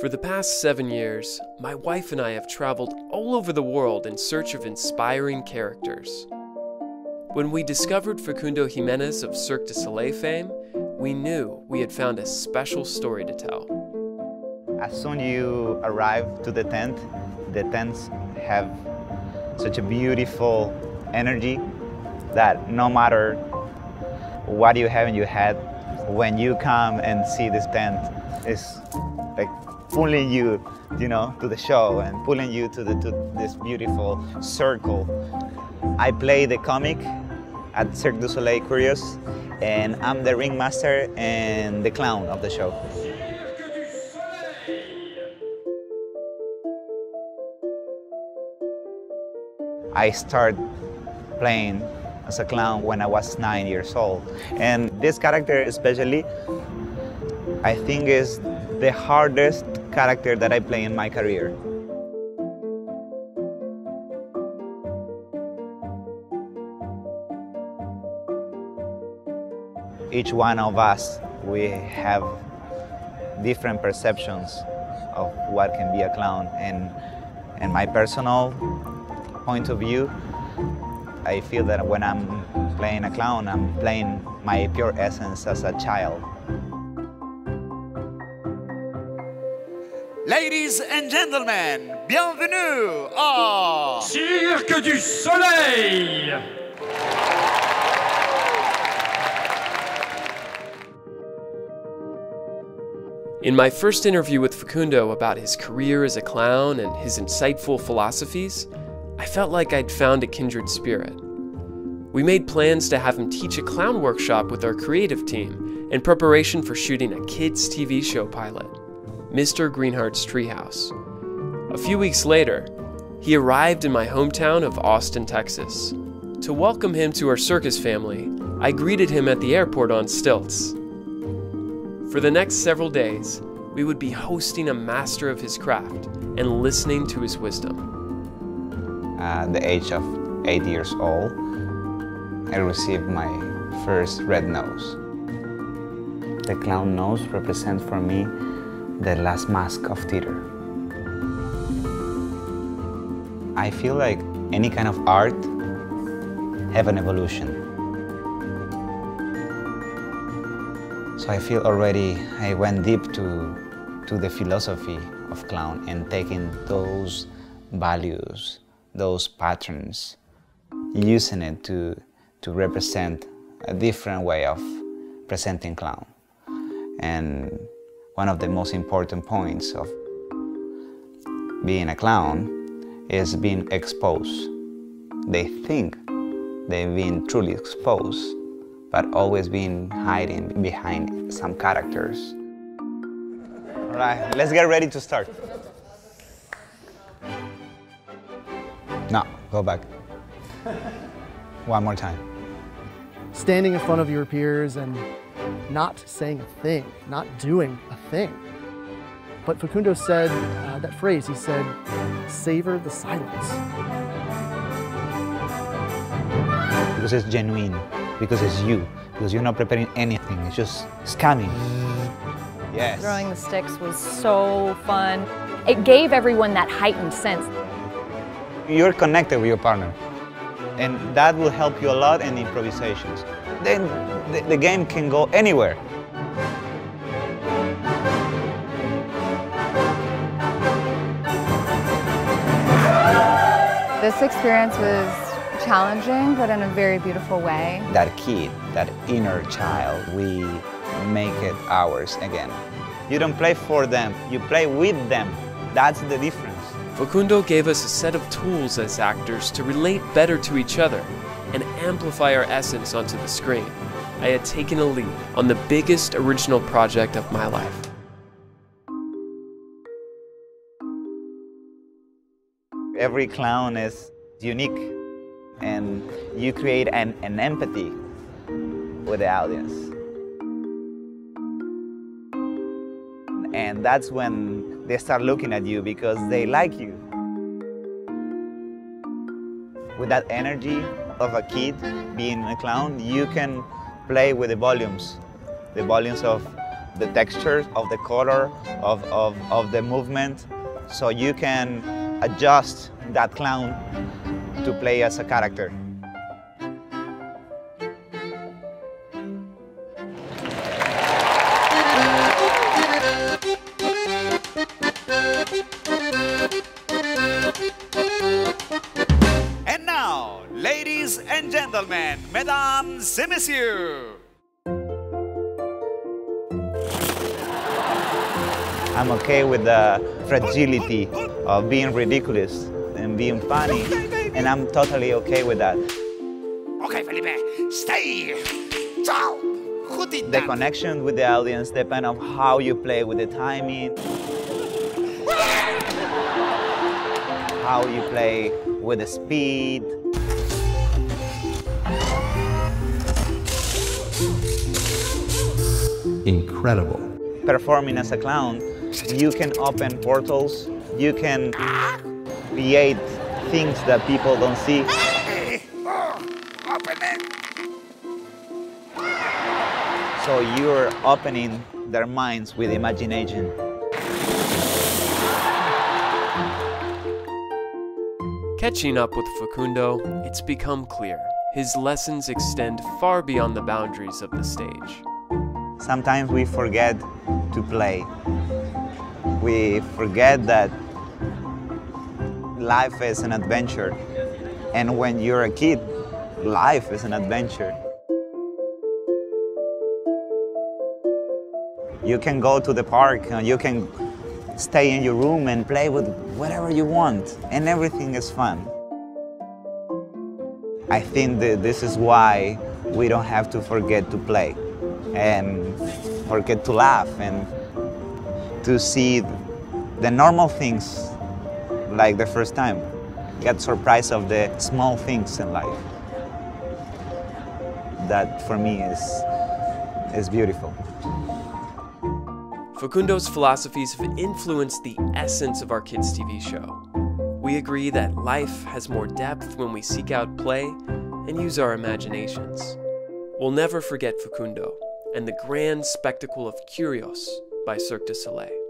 For the past seven years, my wife and I have traveled all over the world in search of inspiring characters. When we discovered Facundo Gimenez of Cirque du Soleil fame, we knew we had found a special story to tell. As soon you arrive to the tent, the tents have such a beautiful energy that no matter what you have in your head, when you come and see this tent, it's like pulling you, you know, to the show and pulling you to, the, to this beautiful circle. I play the comic at Cirque du Soleil Kurios, and I'm the ringmaster and the clown of the show. I started playing as a clown when I was nine years old. And this character especially, I think is the hardest character that I play in my career. Each one of us, we have different perceptions of what can be a clown. And in my personal point of view, I feel that when I'm playing a clown, I'm playing my pure essence as a child. Ladies and gentlemen, bienvenue à Cirque du Soleil In my first interview with Facundo about his career as a clown and his insightful philosophies, I felt like I'd found a kindred spirit. We made plans to have him teach a clown workshop with our creative team in preparation for shooting a kids' TV show pilot, Mr. Greenheart's Treehouse. A few weeks later, he arrived in my hometown of Austin, Texas. To welcome him to our circus family, I greeted him at the airport on stilts. For the next several days, we would be hosting a master of his craft and listening to his wisdom. At the age of eight years old, I received my first red nose. The clown nose represents for me the last mask of theater. I feel like any kind of art have an evolution. So I feel already I went deep to, to the philosophy of clown and taking those values, those patterns, using it to, to represent a different way of presenting clown. And one of the most important points of being a clown is being exposed. They think they've been truly exposed, but always been hiding behind some characters. All right, let's get ready to start. No, go back. One more time. Standing in front of your peers and not saying a thing, not doing a thing. But Facundo said uh, that phrase, he said, savor the silence. Because it's genuine, because it's you, because you're not preparing anything, it's just scanning. Yes. Throwing the sticks was so fun. It gave everyone that heightened sense. You're connected with your partner, and that will help you a lot in improvisations. Then the, the game can go anywhere. This experience was challenging, but in a very beautiful way. That kid, that inner child, we make it ours again. You don't play for them, you play with them. That's the difference. Facundo gave us a set of tools as actors to relate better to each other and amplify our essence onto the screen. I had taken a leap on the biggest original project of my life. Every clown is unique, and you create an, an empathy with the audience. And that's when they start looking at you because they like you. With that energy of a kid being a clown, you can play with the volumes, the volumes of the texture of the color, of, of, of the movement, so you can adjust that clown to play as a character. Gentlemen, et messieurs, I'm okay with the fragility of being ridiculous and being funny, and I'm totally okay with that. okay, Felipe, stay. Ciao. The connection with the audience depends on how you play with the timing, how you play with the speed. Incredible. Performing as a clown, you can open portals, you can create things that people don't see. Hey, open it. So you're opening their minds with imagination. Catching up with Facundo, it's become clear his lessons extend far beyond the boundaries of the stage. Sometimes we forget to play. We forget that life is an adventure. And when you're a kid, life is an adventure. You can go to the park, and you can stay in your room and play with whatever you want, and everything is fun. I think that this is why we don't have to forget to play and forget to laugh and to see the normal things like the first time. Get surprised of the small things in life. That for me is is beautiful. Facundo's philosophies have influenced the essence of our kids' TV show. We agree that life has more depth when we seek out play and use our imaginations. We'll never forget Facundo and the grand spectacle of Kurios by Cirque du Soleil.